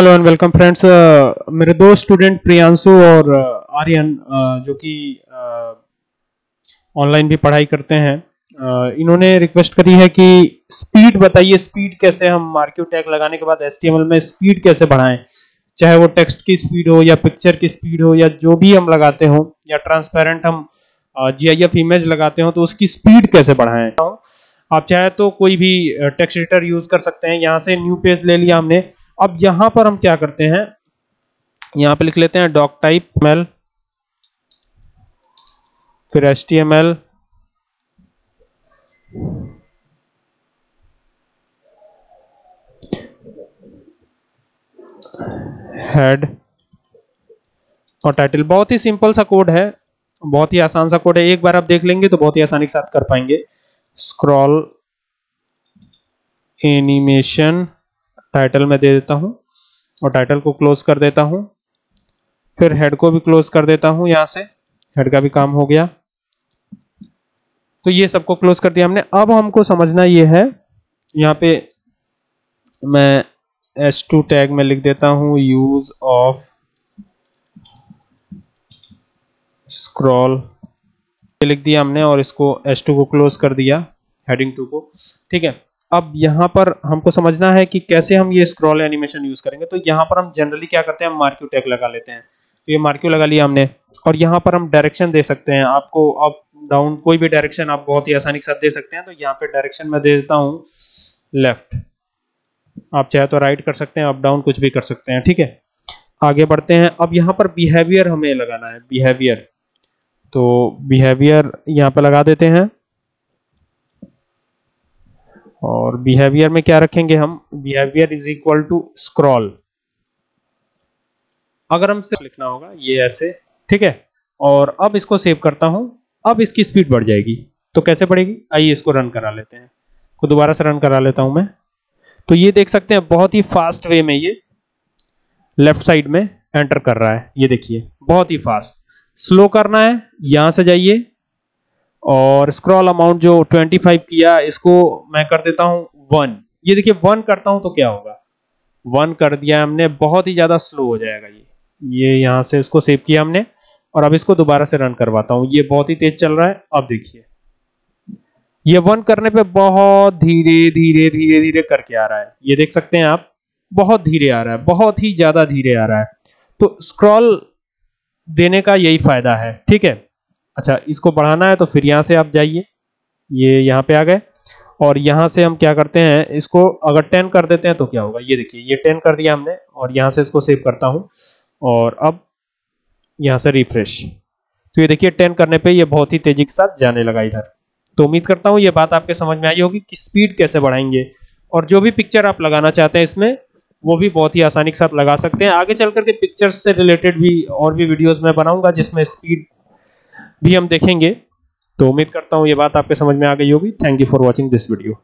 Hello and welcome friends मेरे दो student Priyanshu और uh, आर्यन uh, जो कि ऑनलाइन uh, भी पढ़ाई करते हैं। Uh, इन्होंने रिक्वेस्ट करी है कि स्पीड बताइए स्पीड कैसे हम मार्क्यू टैग लगाने के बाद एचटीएमएल में स्पीड कैसे बढ़ाएँ? चाहे वो टेक्स्ट की स्पीड हो या पिक्चर की स्पीड हो या जो भी हम लगाते हो या ट्रांसपेरेंट हम जी जीआईएफ इमेज लगाते हो तो उसकी स्पीड कैसे बढ़ाएँ? आप चाहे तो कोई भी टेक्स्ट एडिटर यूज़ कर सकते हैं। यहाँ से न्यू पेज ले लिया हमने। अब यहाँ पर हम क्या करते हैं? यहाँ पे लिख लेते हैं डॉक टाइप मेल फिर S T M L head और टाइटल बहुत ही सिंपल सा कोड है। बहुत ही आसान सा कोड है। एक बार आप देख लेंगे तो बहुत ही आसानी के साथ कर पाएँगे। स्क्रॉल एनिमेशन टाइटल में दे देता हूँ और टाइटल को क्लोज कर देता हूँ। फिर हेड को भी क्लोज कर देता हूँ यहाँ से। हेड का भी काम हो गया। तो ये सबको क्लोज कर दिया हमने। अब हमको समझना ये है, यहाँ पे मैं S2 टैग में लिख देता हूँ यूज़ ऑफ़ स्क्रॉल लिख दिया हमने और इसको S2 को क्लोज कर दिया हेडिंग 2 को। ठीक है? अब यहाँ पर हमको समझना है कि कैसे हम ये स्क्रॉल एनिमेशन यूज़ करेंगे। तो यहाँ पर हम जनरली क्या करते हैं मार्क्यू टैग लगा लेते हैं। तो ये मार्क्यू लगा लिया हमने। और यहाँ पर हम डायरेक्शन दे सकते हैं। आपको अप डाउन कोई भी डायरेक्शन आप बहुत ही आसानी के साथ दे सकते हैं। तो यहाँ पे डायरेक्शन में दे देता हूँ। लेफ़्ट आप चाहे तो राइट कर सकते हैं अप डाउन कुछ भी कर सकते हैं। ठीक है? आगे बढ़ते हैं। अब यहाँ पर बिहेवियर हमें लगाना है। बिहेवियर तो बिहेवियर यहाँ पे लगा देते हैं। और बिहेवियर में क्या रखेंगे हम? Behaviour is equal to scroll अगर हम सिर्फ़ लिखना होगा, ये ऐसे, ठीक है? और अब इसको सेव करता हूँ, अब इसकी स्पीड बढ़ जाएगी। तो कैसे बढ़ेगी? आइए इसको रन करा लेते हैं। को दोबारा से रन करा लेता हूँ मैं। तो ये देख सकते हैं, बहुत ही फास्ट वे में ये लेफ़्ट साइड में एंटर कर रहा है। ये देखिए, बहुत ही फास्ट स्लो करना है, यहाँ से जाइए। और स्क्रॉल अमाउंट जो 25 किया, इसको मैं कर देता हूँ वन ये देखिए वन करता हूँ तो क्या होगा? वन कर दिया हमने, बहुत ही ज़्यादा स्लो हो जाएगा ये. ये यहाँ से इसको सेव किया हमने, और अब इसको दोबारा से रन करवाता हूँ. ये बहुत ही तेज चल रहा है, अब देखिए. ये वन करने पे बहुत धीरे धीरे धीरे धीरे करके आ रहा है. ये देख सकते हैं आप, बहुत धीरे आ रहा है, बहुत ही ज़्यादा धीरे आ रहा है. तो स्क्रॉल देने का यही फ़ायदा है, ठीक है? अच्छा इसको बढ़ाना है तो फिर यहाँ से आप जाइए। ये यहाँ पे आ गए। और यहाँ से हम क्या करते हैं, इसको अगर 10 कर देते हैं तो क्या होगा? ये देखिए, ये 10 कर दिया हमने और यहाँ से इसको सेव करता हूँ। और अब यहाँ से रिफ्रेश तो ये देखिए 10 करने पे ये बहुत ही तेज़ी के साथ जाने लगा इधर। तो उम्मीद करता हूँ ये बात आपके समझ में आई होगी कि स्पीड कैसे बढ़ाएँगे। और जो भी पिक्चर आप लगाना चाहते हैं इसमें, वो भी बहुत ही आसानी के साथ लगा सकते हैं। आगे चल करके पिक्चर्स से रिलेटेड भी और भी वीडियोस में बनाऊँगा जिसमें स्पीड भी हम देखेंगे। तो उम्मीद करता हूँ ये बात आपके समझ में आ गई होगी। Thank you for watching this video